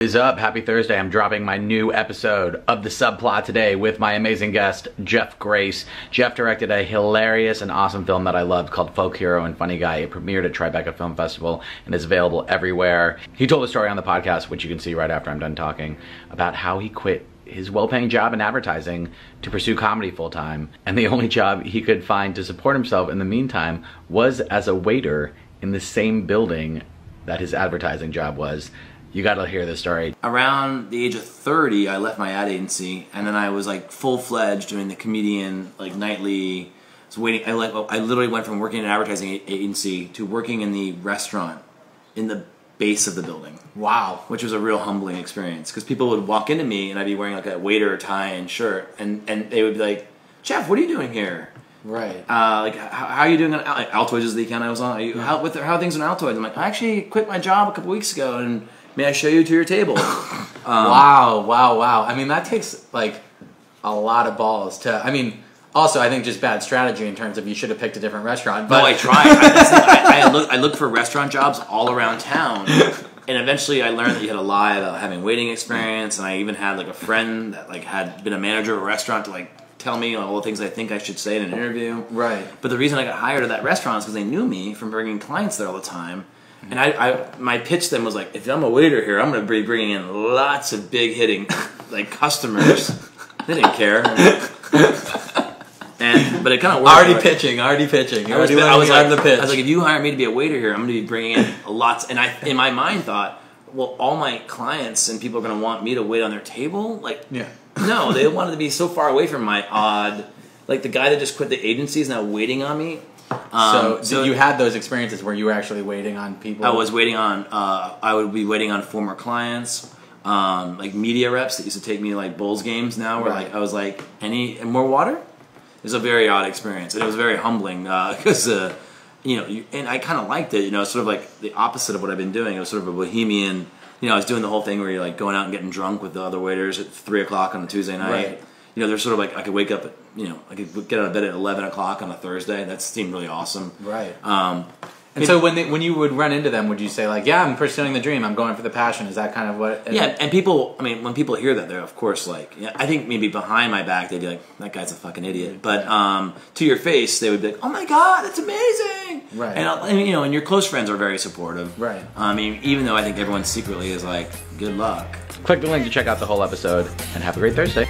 is up? Happy Thursday. I'm dropping my new episode of The Subplot today with my amazing guest, Jeff Grace. Jeff directed a hilarious and awesome film that I loved called Folk Hero and Funny Guy. It premiered at Tribeca Film Festival and is available everywhere. He told a story on the podcast, which you can see right after I'm done talking, about how he quit his well-paying job in advertising to pursue comedy full-time. And the only job he could find to support himself in the meantime was as a waiter in the same building that his advertising job was. You got to hear this story. Around the age of 30, I left my ad agency, and then I was like full fledged doing the comedian, like nightly. I was waiting. I like. I literally went from working in an advertising agency to working in the restaurant in the base of the building. Wow. Which was a real humbling experience because people would walk into me and I'd be wearing like a waiter tie and shirt, and and they would be like, "Jeff, what are you doing here?" Right. Uh, like, how, how, are you doing on like, Altoids is the account I was on. You, how, with, how are things on Altoids? I'm like, I actually quit my job a couple weeks ago and May I show you to your table? um, wow, wow, wow. I mean, that takes like a lot of balls to. I mean, also, I think just bad strategy in terms of you should have picked a different restaurant. But no, I tried. I, I, I, look, I looked for restaurant jobs all around town, and eventually I learned that you had to lie about having waiting experience. And I even had like a friend that like had been a manager of a restaurant to like tell me all the things I think I should say in an interview. Right. But the reason I got hired at that restaurant is because they knew me from bringing clients there all the time and I, I, my pitch then was like, if I'm a waiter here, I'm going to be bringing in lots of big hitting, like customers. they didn't care. And but it kind of worked. Already pitching, already pitching. You I was, I was like, the pitch. I was like, if you hire me to be a waiter here, I'm going to be bringing in lots. And I, in my mind, thought, well, all my clients and people are going to want me to wait on their table. Like, yeah, no, they wanted to be so far away from my odd. Like the guy that just quit the agency is now waiting on me. Um, so, so you had those experiences where you were actually waiting on people. I was waiting on. Uh, I would be waiting on former clients, um, like media reps that used to take me to like Bulls games. Now, where right. like I was like, any more water? It was a very odd experience, and it was very humbling because. Uh, you know, you, and I kind of liked it. You know, sort of like the opposite of what I've been doing. It was sort of a bohemian. You know, I was doing the whole thing where you're like going out and getting drunk with the other waiters at three o'clock on a Tuesday night. Right you know, they're sort of like I could wake up at you know I could get out of bed at eleven o'clock on a Thursday. That seemed really awesome. Right. Um, and so when they, when you would run into them, would you say like, "Yeah, I'm pursuing the dream. I'm going for the passion"? Is that kind of what? Yeah, and people. I mean, when people hear that, they're of course like, yeah, I think maybe behind my back they'd be like, "That guy's a fucking idiot," but um, to your face they would be like, "Oh my god, that's amazing!" Right. And, and, you know, and your close friends are very supportive. Right. I mean, even though I think everyone secretly is like, "Good luck." Click the link to check out the whole episode, and have a great Thursday.